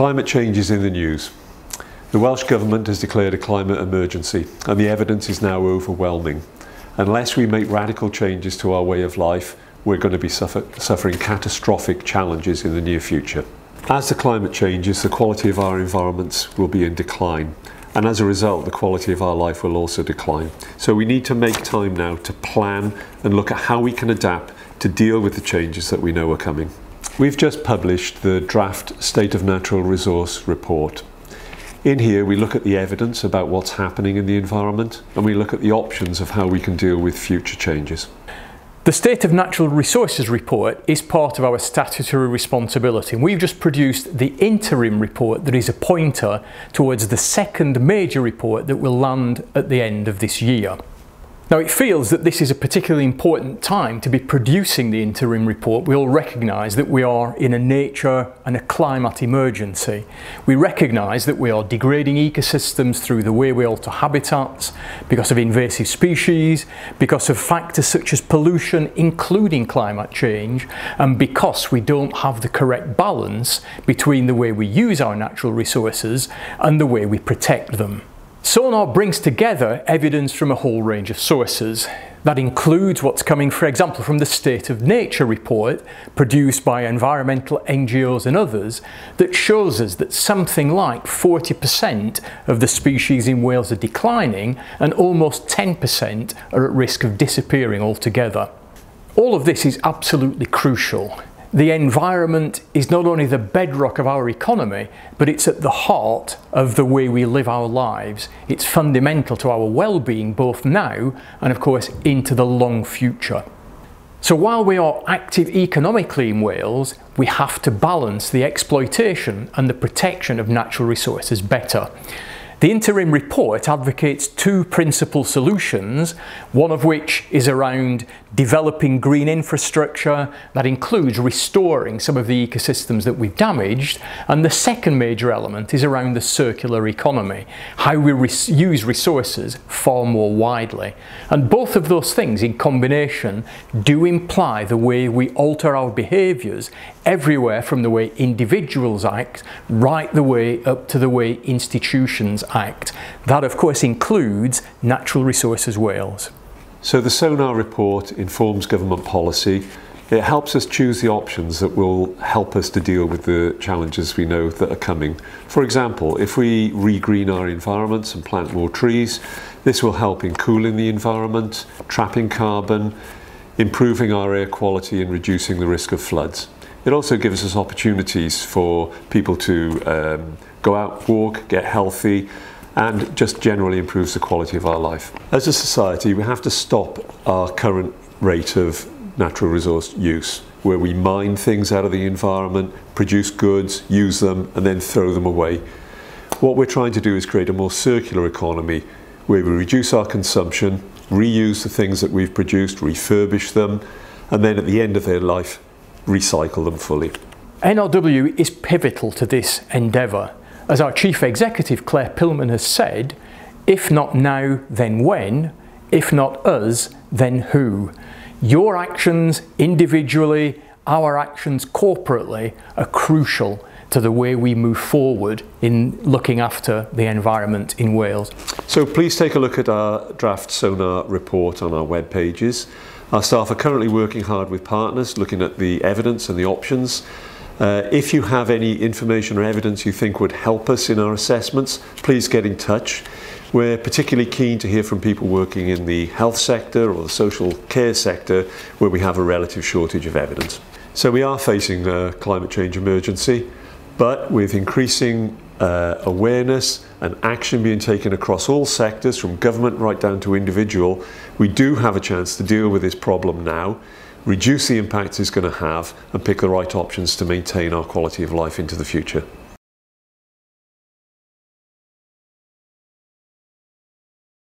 Climate change is in the news. The Welsh Government has declared a climate emergency and the evidence is now overwhelming. Unless we make radical changes to our way of life, we're going to be suffer suffering catastrophic challenges in the near future. As the climate changes, the quality of our environments will be in decline and as a result the quality of our life will also decline. So we need to make time now to plan and look at how we can adapt to deal with the changes that we know are coming. We've just published the draft State of Natural Resource report. In here we look at the evidence about what's happening in the environment and we look at the options of how we can deal with future changes. The State of Natural Resources report is part of our statutory responsibility and we've just produced the interim report that is a pointer towards the second major report that will land at the end of this year. Now it feels that this is a particularly important time to be producing the interim report. We all recognise that we are in a nature and a climate emergency. We recognise that we are degrading ecosystems through the way we alter habitats, because of invasive species, because of factors such as pollution, including climate change, and because we don't have the correct balance between the way we use our natural resources and the way we protect them. Sonar brings together evidence from a whole range of sources. That includes what's coming, for example, from the State of Nature report produced by environmental NGOs and others that shows us that something like 40% of the species in Wales are declining and almost 10% are at risk of disappearing altogether. All of this is absolutely crucial the environment is not only the bedrock of our economy, but it's at the heart of the way we live our lives. It's fundamental to our well-being both now and of course into the long future. So while we are active economically in Wales, we have to balance the exploitation and the protection of natural resources better. The interim report advocates two principal solutions, one of which is around developing green infrastructure that includes restoring some of the ecosystems that we've damaged, and the second major element is around the circular economy, how we use resources far more widely. And both of those things in combination do imply the way we alter our behaviours everywhere from the way individuals act right the way up to the way institutions act. That of course includes Natural Resources Wales. So the SONAR report informs government policy. It helps us choose the options that will help us to deal with the challenges we know that are coming. For example, if we regreen our environments and plant more trees, this will help in cooling the environment, trapping carbon, improving our air quality and reducing the risk of floods. It also gives us opportunities for people to um, go out, walk, get healthy, and just generally improves the quality of our life. As a society, we have to stop our current rate of natural resource use, where we mine things out of the environment, produce goods, use them, and then throw them away. What we're trying to do is create a more circular economy where we reduce our consumption, reuse the things that we've produced, refurbish them, and then at the end of their life, recycle them fully. NRW is pivotal to this endeavour. As our Chief Executive Clare Pillman has said, if not now, then when? If not us, then who? Your actions individually, our actions corporately are crucial to the way we move forward in looking after the environment in Wales. So please take a look at our draft SONAR report on our web pages. Our staff are currently working hard with partners, looking at the evidence and the options. Uh, if you have any information or evidence you think would help us in our assessments, please get in touch. We're particularly keen to hear from people working in the health sector or the social care sector where we have a relative shortage of evidence. So we are facing a climate change emergency, but with increasing uh, awareness and action being taken across all sectors, from government right down to individual, we do have a chance to deal with this problem now, reduce the impact it's going to have, and pick the right options to maintain our quality of life into the future.